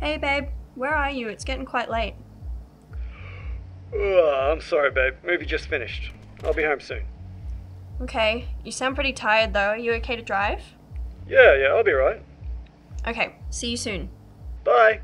Hey, babe, where are you? It's getting quite late. Ugh, I'm sorry, babe. Movie just finished. I'll be home soon. Okay, you sound pretty tired though. Are you okay to drive? Yeah, yeah, I'll be right. Okay, see you soon. Bye.